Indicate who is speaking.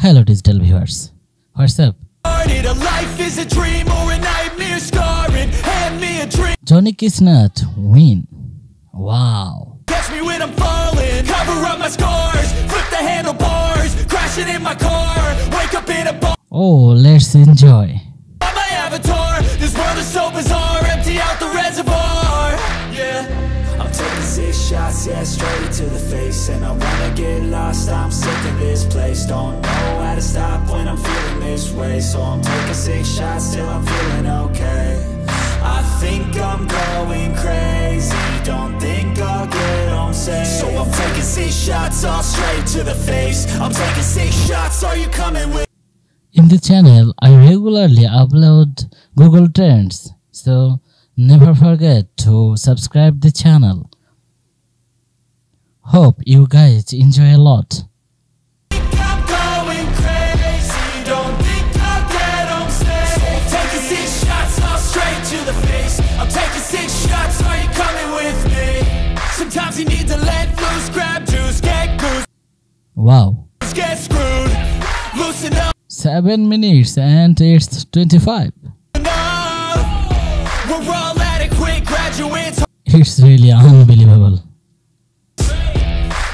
Speaker 1: Hello digital viewers. What's up?
Speaker 2: started. A life is a dream or a nightmare scarring. Hand me a drink.
Speaker 1: Johnny Chestnut win. Wow.
Speaker 2: Catch me when I'm falling. Cover up my scars. Flip the handlebars. Crashing in my car. Wake up in a bar.
Speaker 1: Oh, let's enjoy.
Speaker 2: Yeah, straight to the face. And I wanna get lost. I'm sick of this place. Don't know how to stop when I'm feeling this way. So I'm taking six shots till I'm feeling okay. I think I'm going crazy. Don't think I'll get on safe. So I'm taking six shots all straight to the face. I'm taking six shots. Are you coming with?
Speaker 1: In the channel, I regularly upload Google Trends, so never forget to subscribe the channel. Hope you guys enjoy a lot.
Speaker 2: I'm going crazy. Don't think I'll get on stage. Taking six shots all straight to the face. I'm taking six shots. Are you coming with me? Sometimes you need to let loose, grab juice, get goose,
Speaker 1: Wow.
Speaker 2: get screwed, loosen up.
Speaker 1: 7 minutes and it's 25.
Speaker 2: enough. We're all adequate graduates.
Speaker 1: It's really unbelievable.